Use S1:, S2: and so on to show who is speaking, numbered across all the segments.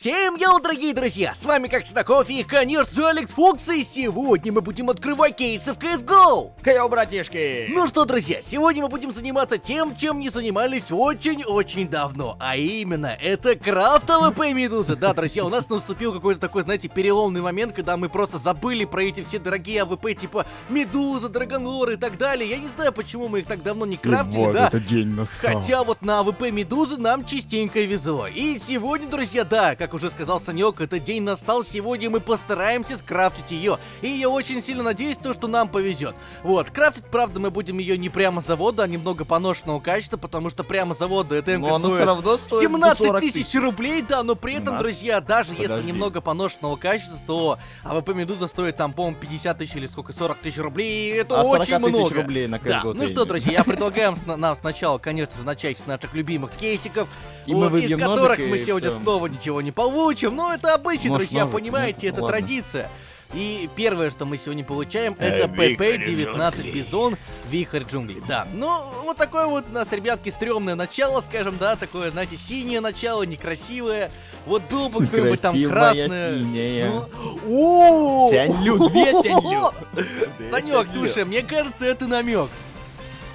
S1: Всем йоу, дорогие друзья! С вами, как всегда, Кофе и, конечно, Алекс Фокс, и сегодня мы будем открывать кейсы в CS:GO!
S2: Кайо, братишки!
S1: Ну что, друзья, сегодня мы будем заниматься тем, чем не занимались очень-очень давно, а именно, это крафт АВП Медузы. Да, друзья, у нас наступил какой-то такой, знаете, переломный момент, когда мы просто забыли про эти все дорогие АВП, типа Медуза, Dragon Lore и так далее. Я не знаю, почему мы их так давно не крафтили,
S2: вот
S1: да?
S2: этот день настал.
S1: Хотя вот на АВП Медузы нам частенько везло. И сегодня, друзья, да, как уже сказал Санек, этот день настал, сегодня мы постараемся скрафтить ее. И я очень сильно надеюсь, то, что нам повезет. Вот, крафтить, правда, мы будем ее не прямо с завода, а немного поношенного качества, потому что прямо с завода эта
S2: Но
S1: стоит
S2: все равно стоит
S1: 17
S2: 40
S1: тысяч рублей, да, но при этом,
S2: 17.
S1: друзья, даже если
S2: Подожди.
S1: немного поношенного качества, то АВП Медуза стоит там, по-моему, 50 тысяч или сколько, 40 тысяч рублей, и это
S2: 40
S1: очень много.
S2: рублей на
S1: Да, ну что, друзья, я предлагаю нам сначала, конечно же, начать с наших любимых кейсиков, из которых мы сегодня снова ничего не получим. Но это обычай,
S2: Может,
S1: друзья, понимаете, это
S2: Ладно.
S1: традиция. И первое, что мы сегодня получаем,
S2: Э,
S1: это
S2: вихрь
S1: ПП-19
S2: джунглей.
S1: Бизон Вихрь джунглей. Да, ну вот такое вот у нас, ребятки, стрёмное начало, скажем, да, такое, знаете, синее начало, некрасивое. Вот было бы какое-нибудь там красное.
S2: синее.
S1: Ну, о! Санек, слушай, мне кажется, это намек.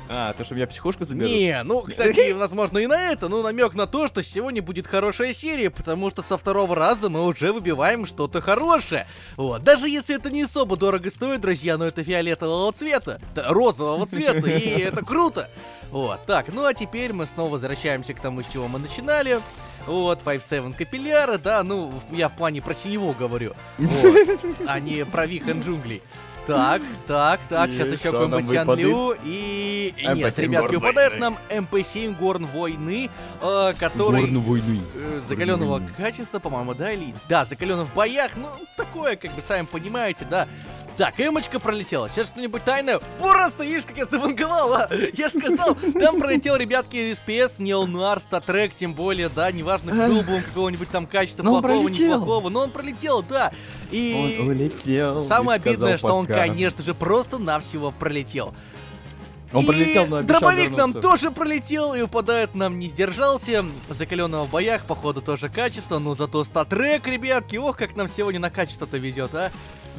S2: А, то, что меня психушку заберут?
S1: Не, ну, кстати, возможно и на это, ну, намек на то, что сегодня будет хорошая серия, потому что со второго раза мы уже выбиваем что-то хорошее. Вот, даже если это не особо дорого стоит, друзья, но это фиолетового цвета, да, розового цвета, и это круто. Вот, так, ну а теперь мы снова возвращаемся к тому, с чего мы начинали. Вот, 5-7 капилляра, да, ну, я в плане про синеву говорю, вот, а не про вихрь джунглей. Так, так, так, сейчас еще какой-нибудь
S2: выпадет?
S1: Сянлю и... Нет,
S2: MP7
S1: ребятки,
S2: Горн
S1: выпадает нам МП-7 Горн войны, э, который...
S2: Горну войны.
S1: э, закаленного качества, по-моему, да, или... Да, закален в боях, ну, такое, как бы, сами понимаете, да. Так, эмочка пролетела. Сейчас что-нибудь тайное. Просто видишь, как я заванговал, а? Я же сказал, там пролетел, ребятки, SPS, Неонуар, Статрек, тем более, да, неважно, был бы он какого-нибудь там качества
S2: Но
S1: плохого,
S2: пролетел.
S1: неплохого, но он пролетел, да. И...
S2: Он улетел.
S1: Самое обидное, что он, конечно же, просто-навсего пролетел.
S2: Он
S1: И
S2: пролетел, но
S1: дробовик нам
S2: вернуться.
S1: тоже пролетел и упадает нам не сдержался. Закаленного в боях, походу, тоже качество, но зато статрек, ребятки. Ох, как нам сегодня на качество-то везет, а.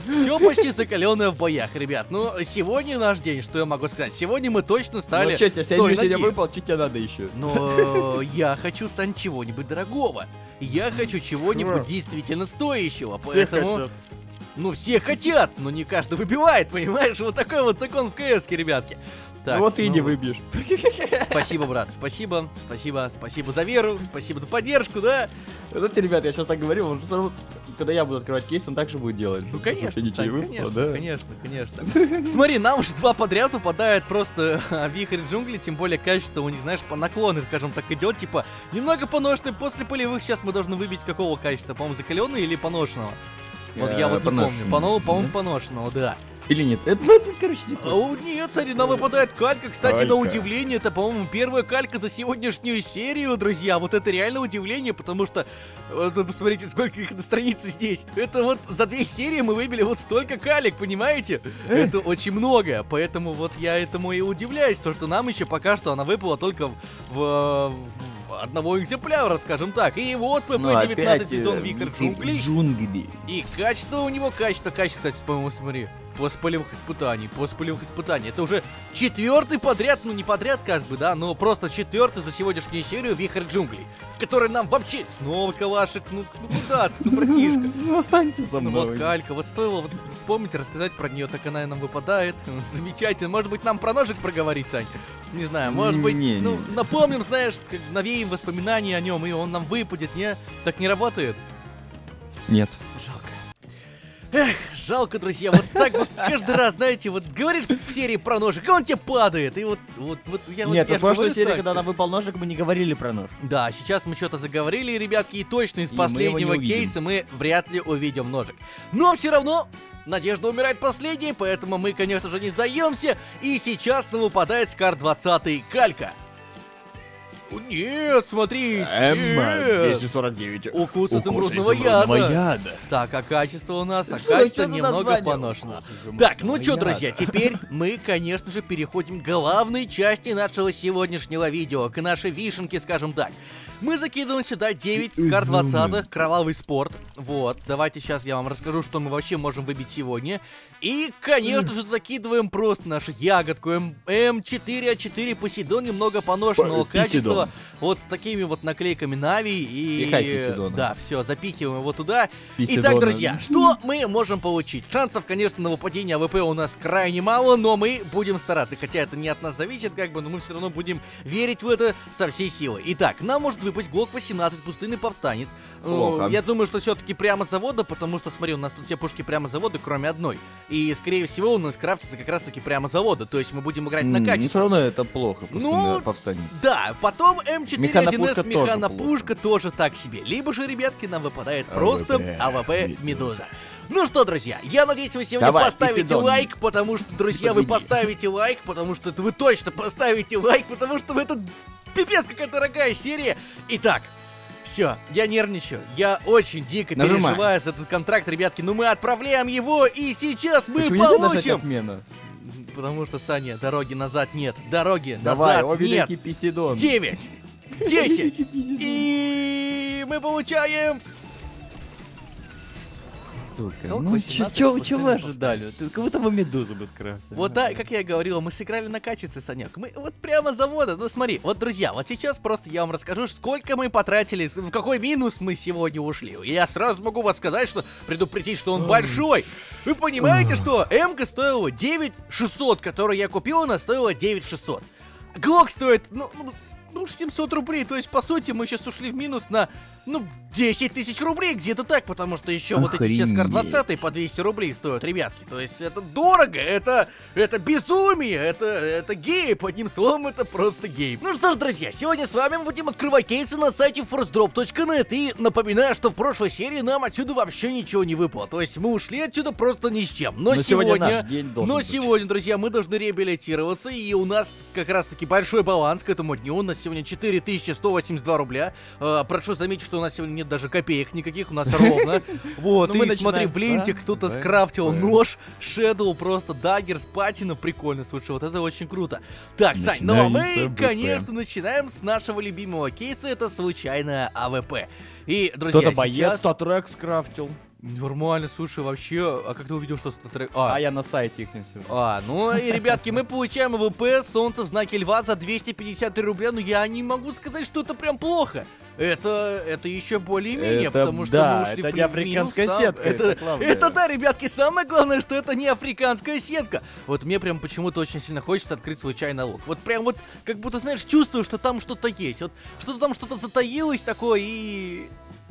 S1: Все почти закаленное в боях, ребят. Ну, сегодня наш день, что я могу сказать? Сегодня мы точно стали...
S2: Ну, что тебе сегодня выпал, что тебе надо еще?
S1: Но я хочу, Сан, чего-нибудь дорогого. Я хочу чего-нибудь действительно стоящего, поэтому... Ну, все хотят, но не каждый выбивает, понимаешь? Вот такой вот закон в КС, ребятки. Так,
S2: Ну вот и
S1: ну,
S2: не выбьешь.
S1: Спасибо, брат, спасибо, спасибо, спасибо за веру, спасибо за поддержку, да?
S2: Знаете, ребят, я сейчас так говорю, он когда я буду открывать кейс, он так же будет делать.
S1: Ну, конечно, Сань,
S2: выпало,
S1: конечно,
S2: да?
S1: конечно, конечно. Смотри, нам уже два подряд выпадает просто вихрь джунглей, тем более качество у них, знаешь, по наклоны, скажем так, идет, типа, немного поношенный, после полевых сейчас мы должны выбить какого качества, по-моему, закаленный или поношенного? Вот я
S2: Э,
S1: вот не помню. по-моему,
S2: Мгм.
S1: поношенного, да.
S2: Или нет? Это, ну, это, короче, не то.
S1: О, нет, смотри, нам выпадает калька. Кстати, на
S2: Калька.
S1: удивление, это, по-моему, первая калька за сегодняшнюю серию, друзья. Вот это реально удивление, потому что... Вот, вы посмотрите, сколько их на странице здесь. Это вот за две серии мы выбили вот столько калек, понимаете? Это очень много, поэтому вот я этому и удивляюсь, то, что нам еще пока что она выпала только в... в- в одного экземпляра, скажем так. И вот
S2: Ну,
S1: ПП-19
S2: опять,
S1: сезон
S2: э,
S1: джунглей.
S2: Джунгли.
S1: И качество у него, качество, качество, кстати, по-моему, смотри. После полевых испытаний, после полевых испытаний. Это уже четвертый подряд, ну не подряд как бы, да, но просто четвертый за сегодняшнюю серию Вихрь джунглей. Который нам вообще снова калашек, ну, ну куда ты, ну братишка.
S2: Ну, останься со
S1: Ну вот
S2: мной.
S1: калька, вот стоило вот вспомнить, рассказать про нее, так она и нам выпадает. Замечательно. Может быть, нам про ножик проговорить, Сань? Не знаю, может быть,
S2: Не,
S1: ну,
S2: не.
S1: напомним, знаешь, навеем воспоминания о нем, и он нам выпадет, не? Так не работает?
S2: Нет.
S1: Жалко. Эх, жалко, друзья, вот так вот каждый раз, знаете, вот говоришь в серии про ножик, и он тебе падает, и вот, вот, вот я вот
S2: Нет,
S1: я
S2: в прошлой серии, когда она выпал ножик, мы не говорили про нож.
S1: Да, сейчас мы что-то заговорили, ребятки, и точно из
S2: И мы его не
S1: последнего
S2: увидим.
S1: кейса мы вряд ли увидим ножик. Но все равно Надежда умирает последней, поэтому мы, конечно же, не сдаемся. И сейчас нам выпадает Скар 20 Калька. О, Нет, смотрите! нет.
S2: 249.
S1: Укус
S2: Укус
S1: изумрудного
S2: изумрудного
S1: яда.
S2: яда.
S1: Так, а качество у нас, а качество немного поношено. Так, ну что, друзья, теперь мы, конечно же, переходим к главной части нашего сегодняшнего видео, к нашей вишенке, скажем так. Мы закидываем сюда 9 скар 20 кровавый спорт. Вот, давайте сейчас я вам расскажу, что мы вообще можем выбить сегодня. И, конечно же, закидываем просто нашу ягодку М- М4А4 Посейдон немного поношенного
S2: П-
S1: качества. Вот с такими вот наклейками Нави и...
S2: И.
S1: Да, все, запихиваем его туда.
S2: Посейдона.
S1: Итак, друзья, что мы можем получить? Шансов, конечно, на выпадение АВП у нас крайне мало, но мы будем стараться. Хотя это не от нас зависит, как бы, но мы все равно будем верить в это со всей силы. Итак, нам может выпасть ГЛОК 18, пустынный повстанец.
S2: Плохо.
S1: Ну, Я думаю, что все-таки прямо с завода, потому что, смотри, у нас тут все пушки прямо с завода, кроме одной. И, скорее всего, у нас крафтится как раз-таки прямо с завода. То есть мы будем играть на
S2: М,
S1: качество.
S2: все равно это плохо,
S1: Ну,
S2: повстанец.
S1: Да, потом М4
S2: Механопушка
S1: 1С
S2: тоже
S1: механопушка тоже так себе. Либо же, ребятки, нам выпадает просто
S2: АВП
S1: Медуза. Ну что, друзья, я надеюсь, вы сегодня
S2: Давай,
S1: поставите
S2: Посейдон.
S1: лайк, потому что, друзья, вы поставите лайк, потому что это вы точно поставите лайк, потому что это пипец какая дорогая серия. Итак, все, я нервничаю. Я очень дико
S2: Нажимай.
S1: переживаю за этот контракт, ребятки. Но мы отправляем его, и сейчас мы
S2: Почему
S1: получим.
S2: отмена?
S1: Потому что, Саня, дороги назад нет. Дороги
S2: Давай,
S1: назад нет.
S2: Писидон.
S1: 9, 10, и мы получаем...
S2: Сука,
S1: Ну,
S2: ну
S1: 18
S2: чё, чё,
S1: пустых
S2: чё вы ожидали? Ты как будто бы медузу бы скрафтил.
S1: Вот да, как я и говорил, мы сыграли на качестве, Санек. Мы вот прямо завода. Ну смотри, вот, друзья, вот сейчас просто я вам расскажу, сколько мы потратили, в какой минус мы сегодня ушли. И я сразу могу вас сказать, что предупредить, что он большой. Вы понимаете, что М-ка стоила 9600, которую я купил, она стоила 9600. Глок стоит, ну, ну, ну, 700 рублей. То есть, по сути, мы сейчас ушли в минус на, ну, 10 тысяч рублей, где-то так, потому что еще вот эти все скар
S2: Охренеть.
S1: 20 по 200 рублей стоят, ребятки. То есть, это дорого, это, это безумие, это, это гейп, одним словом, это просто гейп. Ну что ж, друзья, сегодня с вами мы будем открывать кейсы на сайте forcedrop.net. И напоминаю, что в прошлой серии нам отсюда вообще ничего не выпало. То есть, мы ушли отсюда просто ни с чем. Но,
S2: Но сегодня
S1: сегодня...
S2: наш день
S1: но
S2: быть.
S1: сегодня, друзья, мы должны реабилитироваться, и у нас как раз-таки большой баланс к этому дню. У нас сегодня 4182 рубля. Э, прошу заметить, что у нас сегодня нет даже копеек никаких, у нас ровно. Вот,
S2: Ну,
S1: и смотри, в ленте кто-то скрафтил нож, Shadow, просто Daggers патина, прикольно, слушай, вот это очень круто. Так, Сань, ну а мы, конечно, начинаем с нашего любимого кейса, это случайная АВП. И, друзья,
S2: Кто-то боец StatTrak скрафтил.
S1: Нормально, слушай, вообще, а как ты увидел, что StatTrak... А,
S2: А я на сайте их не все.
S1: а, ну и, ребятки, мы получаем АВП Солнце в знаке льва за 253 рубля, но я не могу сказать, что это прям плохо. Это, это еще более-менее, потому что
S2: да,
S1: мы ушли
S2: это не африканская
S1: да.
S2: сетка,
S1: Это,
S2: это главное.
S1: это да, ребятки, самое главное, что это не африканская сетка. Вот мне прям почему-то очень сильно хочется открыть случайно лук. Вот прям вот, как будто, знаешь, чувствую, что там что-то есть. Вот что-то там что-то затаилось такое и...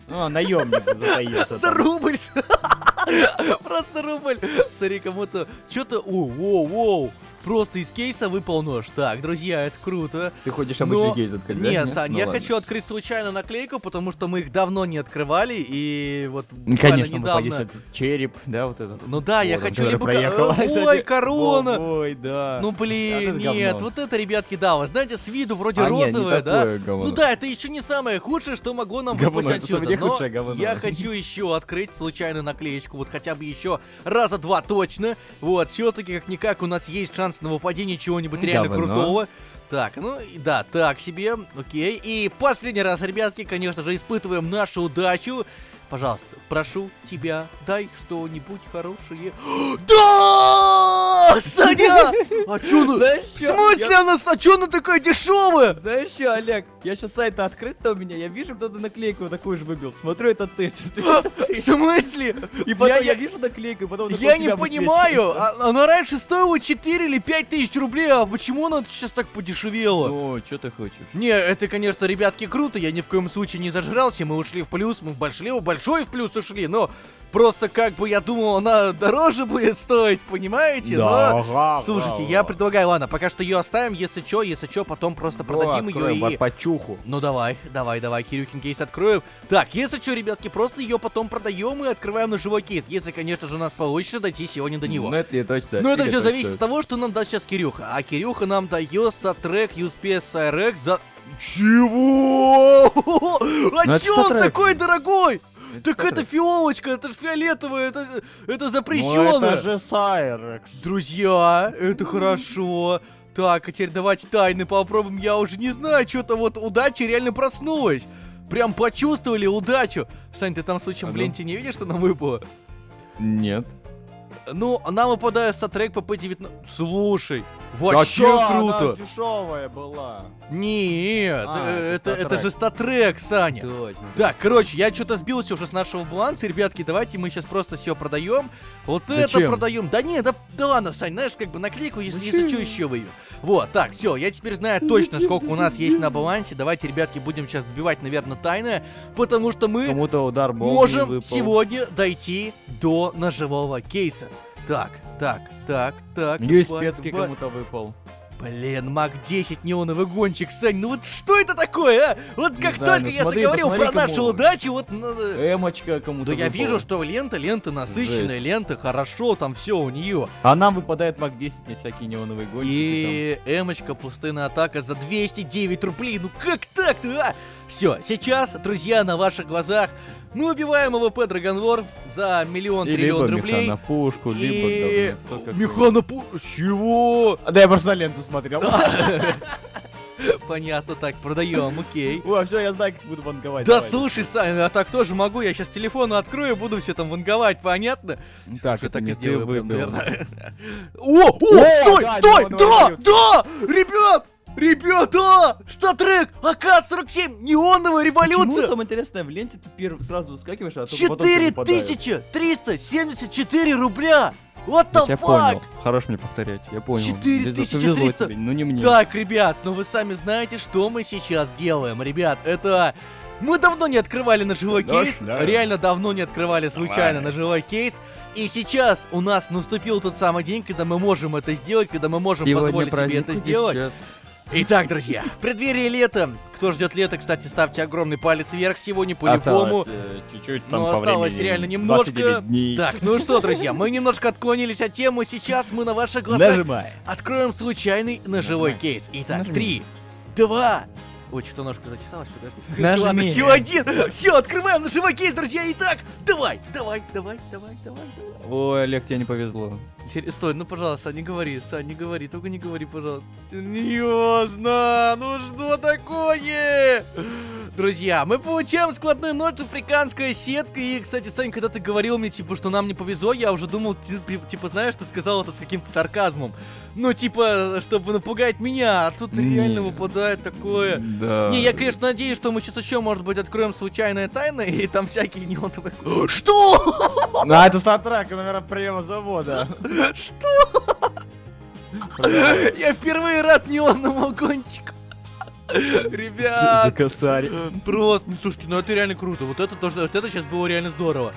S2: А, наемник затаился.
S1: За рубль! Просто рубль! Смотри, кому-то... Что-то... О, воу, воу! Просто из кейса выпал нож. Так, друзья, это круто.
S2: Ты ходишь
S1: Но-
S2: обычный кейс открыть, да?
S1: Не, Сань,
S2: Ну
S1: я
S2: ладно.
S1: хочу открыть случайно наклейку, потому что мы их давно не открывали, и вот
S2: Ну, Конечно,
S1: недавно...
S2: этот череп, да, вот этот.
S1: Ну да, я
S2: Вот он,
S1: хочу либо... ко-
S2: проехал,
S1: Ой, корона!
S2: Ой, да.
S1: Ну блин, нет, вот это, ребятки, да, вы знаете, с виду вроде
S2: А,
S1: розовое, да?
S2: такое говно.
S1: Ну да, это еще не самое худшее, что могло нам
S2: это
S1: отсюда. но я хочу еще открыть случайно наклеечку, вот хотя бы еще раза два точно. Вот, все-таки как-никак у нас есть шанс на выпадение чего-нибудь реально
S2: Говно.
S1: крутого. Так, ну да, так себе, окей. И последний раз, ребятки, конечно же, испытываем нашу удачу. Пожалуйста, прошу тебя, дай что-нибудь хорошее. Да! Саня! А чё ну...
S2: Знаешь
S1: В смысле
S2: Я-
S1: она... А чё она такая дешевая?
S2: Знаешь что, Олег, я сейчас сайт открыт у меня, я вижу, кто-то наклейку такую же выбил. Смотрю, это ты.
S1: В смысле?
S2: И потом
S1: Я-
S2: вижу наклейку, потом
S1: Я не понимаю, а- она раньше стоила 4 или 5 тысяч рублей, а почему она сейчас так подешевела?
S2: О, что ты хочешь?
S1: Не, это, конечно, ребятки, круто, я ни в коем случае не зажрался, мы ушли в плюс, мы большой, большой в плюс ушли, но просто как бы я думал, она дороже будет стоить, понимаете? но...
S2: ага,
S1: Слушайте, я предлагаю, ладно, пока что ее оставим, если что, если что, потом просто продадим ее и...
S2: по чуху.
S1: Ну давай, давай, давай, Кирюхин кейс откроем. Так, если что, ребятки, просто ее потом продаем и открываем на живой кейс. Если, конечно же, у нас получится дойти сегодня до него.
S2: Ну это точно.
S1: Но это все
S2: точно.
S1: зависит от того, что нам даст сейчас Кирюха. А Кирюха нам дает статрек USPS RX за... Чего? А
S2: Ну,
S1: чё он такой дорогой? Так это фиолочка, это фиолетовая, это, это
S2: Ну
S1: запрещено.
S2: это же Сайрекс.
S1: Друзья, это хорошо. Так, а теперь давайте тайны попробуем. Я уже не знаю, что-то вот удача реально проснулась. Прям почувствовали удачу. Сань, ты там случаем в ленте не видишь, что нам выпало?
S2: Нет.
S1: Ну, нам выпадает сатрек ПП-19. Слушай, вообще круто.
S2: дешевая была.
S1: Нет,
S2: А,
S1: это,
S2: это
S1: это же
S2: статрек.
S1: Саня.
S2: Точно.
S1: Так, короче, я что-то сбился уже с нашего баланса. Ребятки, давайте мы сейчас просто все продаем. Вот это
S2: Зачем?
S1: продаем. Да не, да, да ладно, Сань, знаешь, как бы наклейку, если, если что, еще выйдем. Вот, так, все, я теперь знаю точно, сколько у нас есть на балансе. Давайте, ребятки, будем сейчас добивать, наверное, тайное, потому что мы
S2: Кому-то удар
S1: можем сегодня дойти до ножевого кейса. Так, так, так, так.
S2: Юспецкий кому-то выпал.
S1: Блин, MAC-10 неоновый гонщик, Сань, ну вот что это такое, а? Вот как
S2: знаю,
S1: только
S2: ну
S1: я
S2: смотри,
S1: заговорил про
S2: посмотри,
S1: нашу
S2: кому.
S1: удачу, вот надо...
S2: Эмочка кому-то
S1: Да я
S2: выпала.
S1: вижу, что лента, лента насыщенная,
S2: Жесть.
S1: лента хорошо, там все у нее.
S2: А нам выпадает MAC-10, не всякие неоновые гонщики.
S1: И эмочка, пустынная атака за 209 рублей. Ну как так-то, а? Все, сейчас, друзья, на ваших глазах мы убиваем AWP Dragon Lore за миллион.
S2: И
S1: триллион
S2: либо
S1: рублей.
S2: механопушку,
S1: И...
S2: либо какое.
S1: Механопу... Чего?
S2: А, Да я просто на ленту смотрел.
S1: Понятно, так, продаем, окей.
S2: О, все, я знаю, как буду ванговать.
S1: Да
S2: давай.
S1: слушай, Саня, я так тоже могу, я сейчас телефон открою и буду все там ванговать, понятно?
S2: Так,
S1: Слушай,
S2: это
S1: и сделаю, наверное. О, о, стой, стой, да, да, ребят, ребята, статрек, АК-47, неоновая
S2: Почему
S1: революция.
S2: самое интересное, в ленте ты первый сразу выскакиваешь, а только потом тебе выпадает?
S1: 4374 рубля. What
S2: Я
S1: the
S2: тебя
S1: fuck?
S2: понял. Хорош мне повторять, я понял.
S1: 4300.
S2: Повезло тебе, Ну не мне.
S1: Так, ребят, ну вы сами знаете, что мы сейчас делаем, ребят. Это... Мы давно не открывали ножевой
S2: Да,
S1: кейс,
S2: да.
S1: реально давно не открывали случайно
S2: Давай.
S1: ножевой кейс. И сейчас у нас наступил тот самый день, когда мы можем это сделать, когда мы можем
S2: Сегодня
S1: позволить себе это сделать. Итак, друзья, в преддверии лета, кто ждет лета, кстати, ставьте огромный палец вверх сегодня по-любому.
S2: Осталось, э, чуть-чуть там
S1: Ну,
S2: по
S1: осталось
S2: времени.
S1: реально немножко.
S2: 29 дней.
S1: Так, ну что, друзья, мы немножко отклонились от темы, сейчас мы на ваших глазах
S2: Нажимай.
S1: Откроем случайный ножевой
S2: Нажимай.
S1: кейс. Итак, три, два. Ой, что-то ножка зачесалась, подожди.
S2: Нажми.
S1: Ладно, всего один. Все, открываем ножевой кейс, друзья. Итак, давай, давай, давай, давай, давай, давай.
S2: Ой, Олег, тебе не повезло.
S1: Стой, ну пожалуйста, не говори, Сань, не говори, только не говори, пожалуйста. Серьезно, ну что такое? Друзья, мы получаем складной нож, африканская сетка. И, кстати, Сань, когда ты говорил мне, типа, что нам не повезло, я уже думал, ти- типа, знаешь, ты сказал это с каким-то сарказмом. Ну, типа, чтобы напугать меня, а тут реально выпадает такое.
S2: Да.
S1: Не, я, конечно, надеюсь, что мы сейчас еще, может быть, откроем случайные тайны, и там всякие неоновые... Что?
S2: Ну, это статрак, наверное, приема завода.
S1: Что? Я впервые рад неонному гонщику.
S2: За
S1: Ребят,
S2: косарь.
S1: просто, ну слушайте, ну это реально круто. Вот это тоже, вот это сейчас было реально здорово.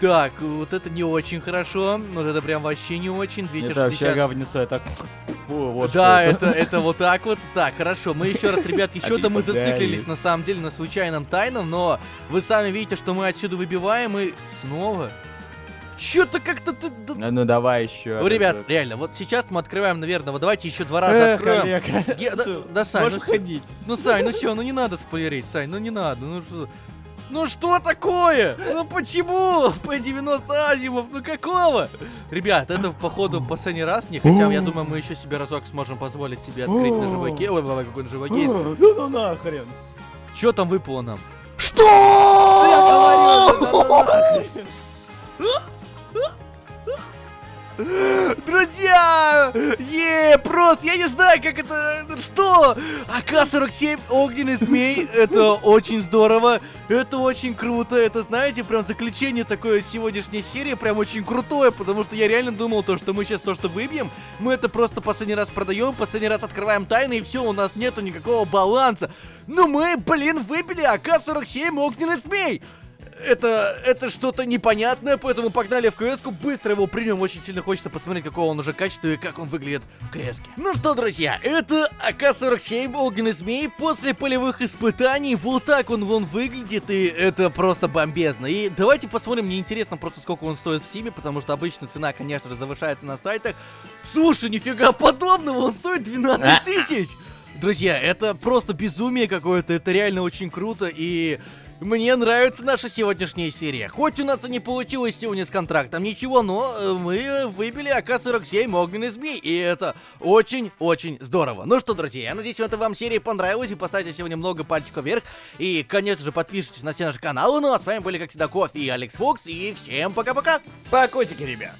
S1: Так, вот это не очень хорошо. Вот это прям вообще не очень.
S2: Это вообще
S1: 260.
S2: говнецо, это... Фу, вот
S1: да,
S2: что
S1: это, это вот так вот. Так, хорошо. Мы еще раз, ребятки, что-то мы зациклились на самом деле на случайном тайном, но вы сами видите, что мы отсюда выбиваем и снова. Что-то как-то ты. да-
S2: Ну, ну давай еще.
S1: Ну, ребят, реально, вот сейчас мы открываем, наверное, вот давайте еще два раза
S2: Эх,
S1: откроем.
S2: Олег,
S1: Я- да, да, Сань,
S2: Можешь
S1: ну
S2: ходить.
S1: Ну, Сань, ну все, ну не надо спойлерить, Сань, ну не надо, ну что... Ну что такое? Ну почему? По 90 азимов, ну какого? Ребят, это походу последний раз, не хотя я думаю, мы еще себе разок сможем позволить себе открыть ножевой кейс. Ой, ой, какой ножевой кейс.
S2: Ну ну нахрен.
S1: Что там выпало нам?
S2: Я
S1: Что?
S2: ну нахрен.
S1: Друзья! Е, просто, я не знаю, как это... Что? АК-47 огненный змей, это очень здорово, это очень круто, это, знаете, прям заключение такое сегодняшней серии, прям очень крутое, потому что я реально думал то, что мы сейчас то, что выбьем, мы это просто последний раз продаем, последний раз открываем тайны, и все, у нас нету никакого баланса. Но мы, блин, выбили АК-47 огненный змей! Это, это что-то непонятное, поэтому погнали в кс быстро его примем, очень сильно хочется посмотреть, какого он уже качества и как он выглядит в кс Ну что, друзья, это АК-47 Огненный Змей после полевых испытаний, вот так он вон выглядит, и это просто бомбезно. И давайте посмотрим, мне интересно просто, сколько он стоит в Стиме, потому что обычно цена, конечно же, завышается на сайтах. Слушай, нифига подобного, он стоит 12 тысяч! Друзья, это просто безумие какое-то, это реально очень круто, и Мне нравится наша сегодняшняя серия. Хоть у нас и не получилось сегодня с контрактом ничего, но э, мы выбили АК-47 огненный змей, и это очень-очень здорово. Ну что, друзья, я надеюсь, эта вам серия понравилась, и поставьте сегодня много пальчиков вверх, и, конечно же, подпишитесь на все наши каналы, ну а с вами были, как всегда, Кофе и Алекс Фокс, и всем пока-пока!
S2: Покусики, ребят.